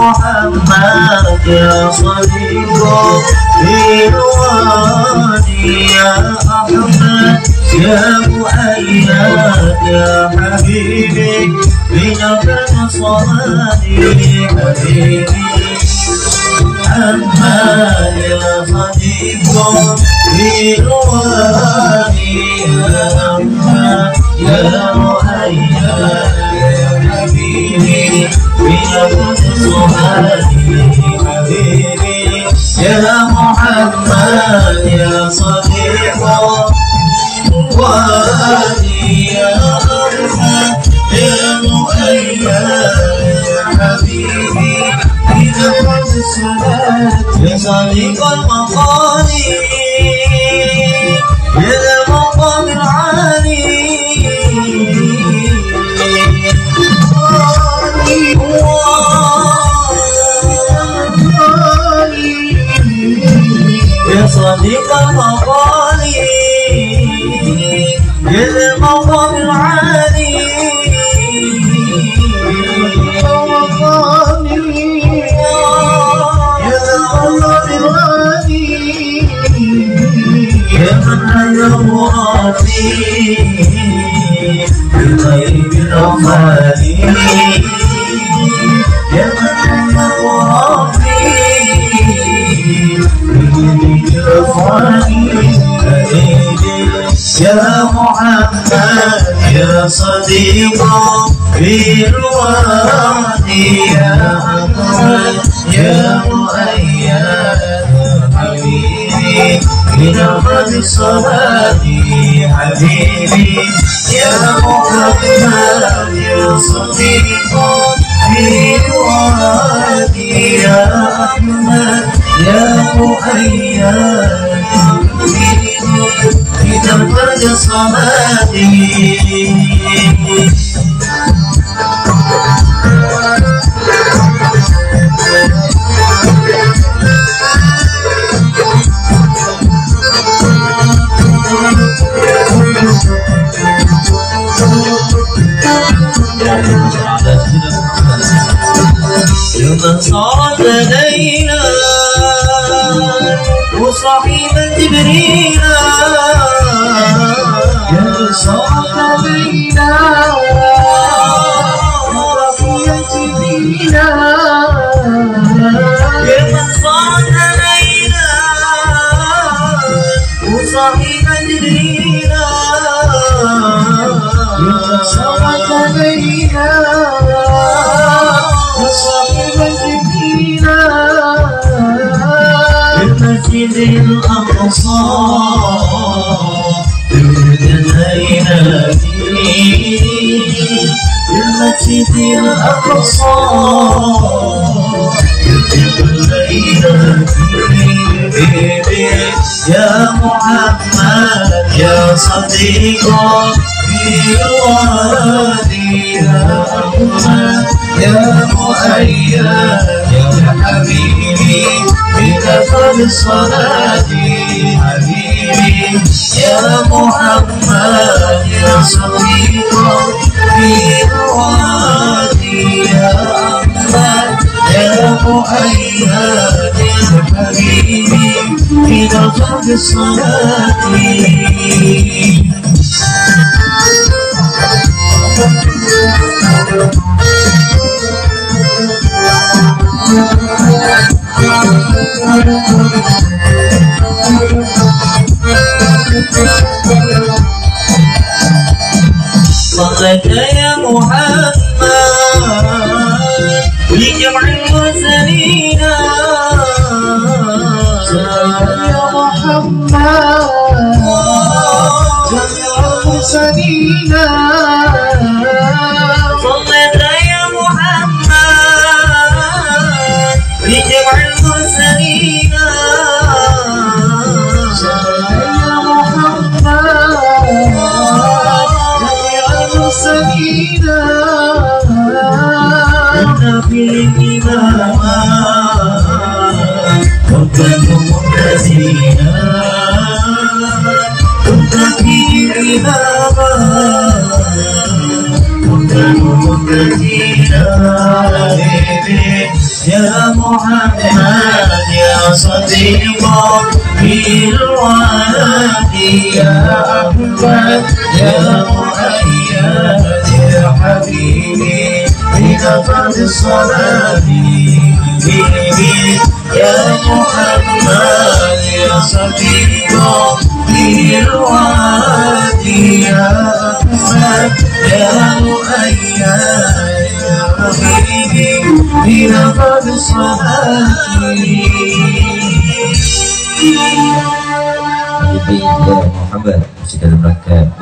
محمد يا صديق إخواني يا أحمد يا مؤيد يا حبيبي بنك نصراني حبيبي محمد يا صديق إخواني يا أحمد يا نصراني حبيبي يا محمد يا صديق صديق المقالي يا المقام العالي يا من هيا مرافي بالغيب الأفعال يا من يا محمد يا صديق في الوادي يا محمد يا مؤيد حبيبي بنغمة الصلاة حبيبي يا محمد يا صديق في الوادي يا أحمد يا مؤيد. بنغمة الصلاة لمن صار لدينا وصاحبا جبريل يا صار لدينا المسجد الأقصى يرجعنا فيه يا محمد يا صديق في الوادي يا أحمد يا مؤيد يا حبيبي بكفر الصلاة حبيبي يا محمد يا صديق في مؤيد يا حبيبي بكفر الصلاة. صلت محمد جميع المرسلين صلت يا محمد لجمع المرسلين يا محمد جميع المرسلين أنت في الإمامة كنت المهتدين يا محمد يا صديق في الوادي يا أحمد يا مؤيد يا حبيبي بنفذ الصلاة يا محمد يا صديق في الوادي يا أحمد يا مؤيد يا Bila bagus mahali Jadi, ya, Muhammad Masih dalam rangka